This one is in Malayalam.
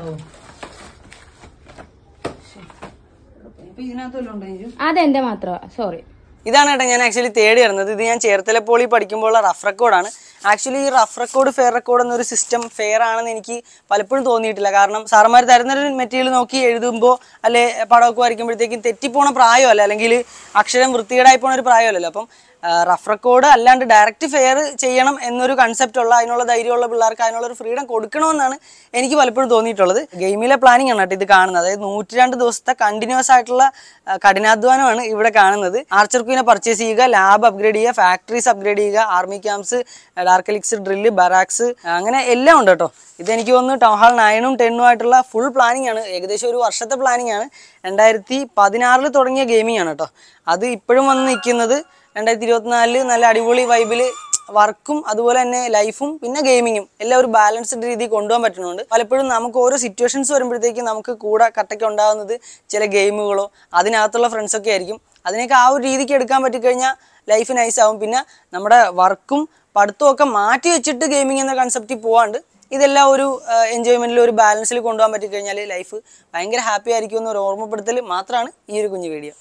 കേട്ടോ അതെന്റെ മാത്രമാ സോറി ഇതാണ് കേട്ടോ ഞാൻ ആക്ച്വലി തേടി വരുന്നത്. ഇത് ഞാൻ ചേർത്തല പോളി പഠിക്കുമ്പോൾ റഫ് റെക്കോർഡാണ് ആക്ച്വലി ഈ റഫ് റെക്കോർഡ് ഫെയർ റെക്കോർഡ് എന്നൊരു സിസ്റ്റം ഫെയർ ആണെന്ന് എനിക്ക് പലപ്പോഴും തോന്നിയിട്ടില്ല. കാരണം സാറന്മാർ തരുന്നൊരു മെറ്റീരിയൽ നോക്കി എഴുതുമ്പോൾ അല്ലെ പടമൊക്കെ വരയ്ക്കുമ്പോഴത്തേക്കും തെറ്റിപ്പോണ പ്രായമല്ല. അല്ലെങ്കിൽ അക്ഷരം വൃത്തികേടായി പോണ ഒരു പ്രായമല്ലല്ലോ. അപ്പം റഫ് റെക്കോർഡ് അല്ലാണ്ട് ഡയറക്റ്റ് ഫെയർ ചെയ്യണം എന്നൊരു കൺസെപ്റ്റ് ഉള്ള അതിനുള്ള ധൈര്യമുള്ള പിള്ളേർക്ക് അതിനുള്ള ഒരു ഫ്രീഡം കൊടുക്കണമെന്നാണ് എനിക്ക് പലപ്പോഴും തോന്നിയിട്ടുള്ളത്. ഗെയിമിലെ പ്ലാനിങ് ആണ് കേട്ടോ ഇത് കാണുന്നത്. അതായത് നൂറ്റി രണ്ട് ദിവസത്തെ കണ്ടിന്യൂസ് ആയിട്ടുള്ള കഠിനാധ്വാനമാണ് ഇവിടെ കാണുന്നത്. ആർച്ചർ ക്വീനെ പർച്ചേസ് ചെയ്യുക ലാബ് അപ്ഗ്രേഡ് ചെയ്യുക ഫാക്ടറീസ് അപ്ഗ്രേഡ് ചെയ്യുക army camps dark elixir drill barracks അങ്ങനെ എല്ലാം ഉണ്ട് കേട്ടോ. ഇതെനിക്ക് തോന്നുന്നു ടൗൺ ഹാൾ നയനും ടെന്നും ആയിട്ടുള്ള ഫുൾ പ്ലാനിങ് ആണ്. ഏകദേശം ഒരു വർഷത്തെ പ്ലാനിങ് ആണ്. രണ്ടായിരത്തി പതിനാറിൽ തുടങ്ങിയ ഗെയിമിംഗ് ആണ് കേട്ടോ. അത് ഇപ്പോഴും വന്ന് നിൽക്കുന്നത് രണ്ടായിരത്തി ഇരുപത്തിനാലിൽ നല്ല അടിപൊളി വൈബിൽ വർക്കും അതുപോലെ തന്നെ ലൈഫും പിന്നെ ഗെയിമിങ്ങും എല്ലാം ഒരു ബാലൻസ്ഡ് രീതിയിൽ കൊണ്ടുപോകാൻ പറ്റുന്നുണ്ട്. പലപ്പോഴും നമുക്ക് ഓരോ സിറ്റുവേഷൻസ് വരുമ്പോഴത്തേക്കും നമുക്ക് കൂടെ കട്ടയ്ക്ക് ഉണ്ടാകുന്നത് ചില ഗെയിമുകളോ അതിനകത്തുള്ള ഫ്രണ്ട്സൊക്കെ ആയിരിക്കും. അതിനൊക്കെ ആ ഒരു രീതിക്ക് എടുക്കാൻ പറ്റിക്കഴിഞ്ഞാൽ ലൈഫ് നൈസ് ആവും. പിന്നെ നമ്മുടെ വർക്കും പഠിത്തമൊക്കെ മാറ്റി വെച്ചിട്ട് ഗെയിമിംഗ് എന്ന കൺസെപ്റ്റിൽ പോവാണ്ട് ഇതെല്ലാം ഒരു എൻജോയ്മെന്റിൽ ഒരു ബാലൻസിൽ കൊണ്ടുപോകാൻ പറ്റിക്കഴിഞ്ഞാൽ ലൈഫ് ഭയങ്കര ഹാപ്പി ആയിരിക്കും എന്നൊരു ഓർമ്മപ്പെടുത്തൽ മാത്രമാണ് ഈ ഒരു കുഞ്ഞു വീഡിയോ